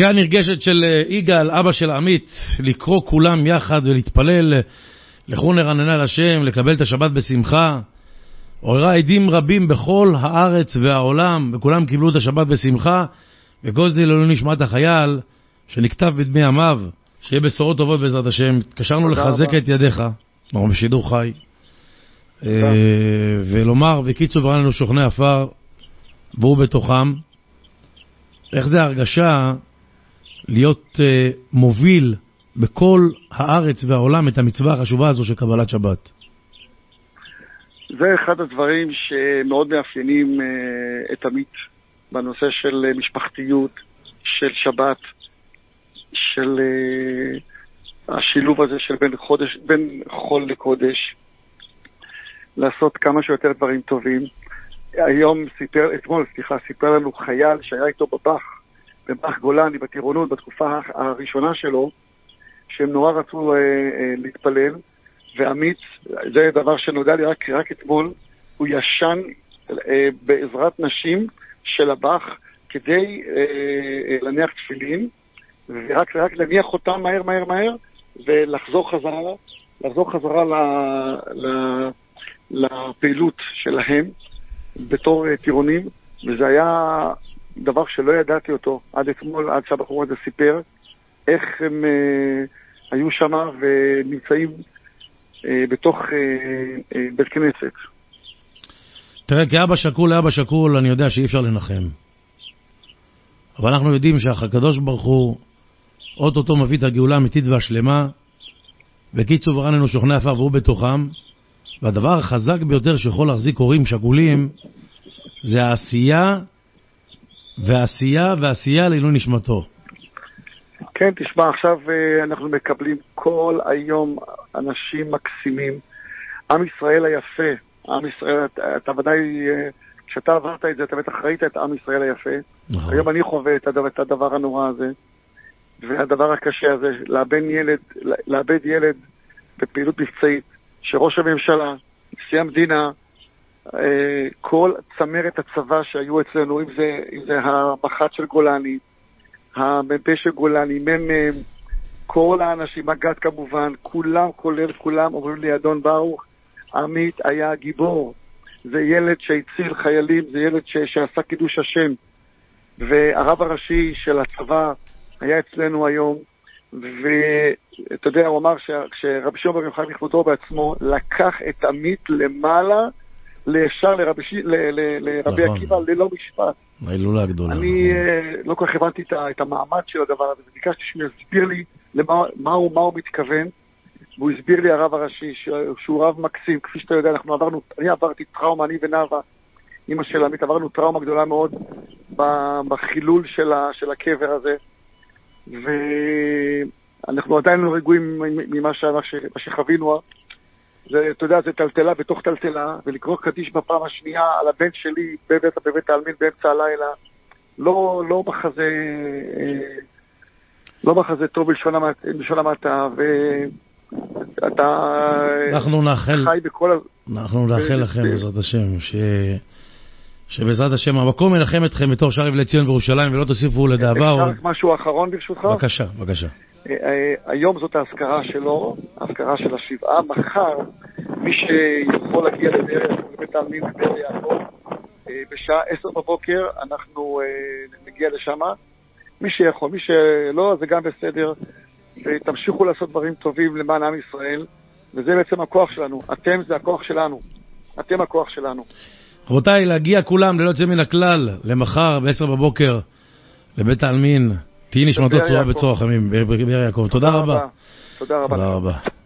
קריאה נרגשת של אה, יגאל, אבא של עמית, לקרוא כולם יחד ולהתפלל, לכו נרננה לשם, לקבל את השבת בשמחה. עוררה עדים רבים בכל הארץ והעולם, וכולם קיבלו את השבת בשמחה, וכל זה לעילוי נשמת החייל, שנכתב בדמי ימיו, שיהיה בשורות טובות בעזרת השם. התקשרנו לחזק רבה. את ידיך, אנחנו בשידור חי, אה, ולומר, וקיצור ברא לנו שוכני עפר, והוא בתוכם. איך זה ההרגשה להיות אה, מוביל בכל הארץ והעולם את המצווה החשובה הזו של קבלת שבת? זה אחד הדברים שמאוד מאפיינים אה, את עמית בנושא של אה, משפחתיות, של שבת, של אה, השילוב הזה של בין, חודש, בין חול לקודש, לעשות כמה שיותר דברים טובים. היום סיפר, אתמול, סליחה, סיפר לנו חייל שהיה איתו בבאח, בבאח גולני, בטירונות, בתקופה הראשונה שלו, שהם נורא רצו אה, אה, להתפלל, ועמית, זה דבר שנודע לי רק, רק אתמול, הוא ישן אה, בעזרת נשים של הבאח כדי אה, אה, להניח תפילין, ורק רק להניח אותם מהר מהר מהר, ולחזור חזרה, לחזור חזרה ל, ל, לפעילות שלהם בתור אה, טירונים, וזה היה דבר שלא ידעתי אותו עד אתמול, עד שהבחור הזה סיפר, איך הם אה, היו שם ונמצאים אה, בתוך אה, אה, בית כנסת. תראה, כאבא שכול לאבא שכול, אני יודע שאי אפשר לנחם. אבל אנחנו יודעים שהקדוש ברוך הוא אוטוטו מביא את הגאולה האמיתית והשלמה, וקיצור ברא לנו שוכני עפר והוא בתוכם, והדבר החזק ביותר שיכול להחזיק הורים שכולים זה העשייה והעשייה והעשייה לעילוי נשמתו. כן, תשמע, עכשיו אה, אנחנו מקבלים כל היום אנשים מקסימים. עם ישראל היפה, עם ישראל, אתה, אתה ודאי, אה, כשאתה עברת את זה, אתה בטח ראית את עם ישראל היפה. נכון. היום אני חווה את הדבר, את הדבר הנורא הזה, והדבר הקשה הזה, לאבד ילד, לאבד ילד בפעילות מבצעית, שראש הממשלה, נשיא המדינה, כל צמרת הצבא שהיו אצלנו, אם זה, אם זה המח"ט של גולני, המ"פ של גולני, מ"מ, כל האנשים, מג"ד כמובן, כולם, כולל כולם, אומרים לי, אדון ברוך, עמית היה גיבור. זה ילד שהציל חיילים, זה ילד ש... שעשה קידוש השם. והרב הראשי של הצבא היה אצלנו היום, ואתה יודע, הוא אמר שרבי שמעון בר יוחאי בכבודו בעצמו לקח את עמית למעלה, ישר לרבי, ש- ל- ל- לרבי נכון. עקיבא ללא משפט. ההילולה הגדולה. אני נכון. אה, לא כל כך הבנתי את המעמד של הדבר הזה, וביקשתי שהוא יסביר לי למה מה הוא, מה הוא מתכוון, והוא הסביר לי הרב הראשי ש- שהוא רב מקסים, כפי שאתה יודע, אנחנו עברנו, אני עברתי טראומה, אני ונאווה, אימא של עמית, עברנו טראומה גדולה מאוד בחילול של, ה, של הקבר הזה, ואנחנו עדיין לא רגועים ממה ש- מה ש- מה שחווינו. זה, אתה יודע, זה טלטלה בתוך טלטלה, ולקרוא קדיש בפעם השנייה על הבן שלי בבית, בבית העלמין באמצע הלילה, לא, לא מחזה, אה, לא מחזה טוב בלשון המעט- בלשון המעטה, ואתה אנחנו נאחל, חי בכל... אנחנו נאחל לכם בעזרת השם, ש... שבעזרת השם המקום ינחם אתכם בתור שער לציון בירושלים ולא תוסיפו לדאבה. אפשר רק משהו אחרון ברשותך? בבקשה, בבקשה. אה, אה, היום זאת האזכרה שלו, האזכרה של השבעה. מחר, מי שיכול להגיע לדרך, לבית העלמין בבאר יעקב, אה, בשעה עשר בבוקר אנחנו נגיע לשם. מי שיכול, מי שלא, זה גם בסדר. ותמשיכו לעשות דברים טובים למען עם ישראל, וזה בעצם הכוח שלנו. אתם זה הכוח שלנו. אתם הכוח שלנו. רבותיי, להגיע כולם ללא יוצא מן הכלל למחר ב-10 בבוקר לבית העלמין. תהי נשמתו צורה יעקב. בצור החמים, בבאר יעקב. תודה רבה. תודה רבה. תודה רבה.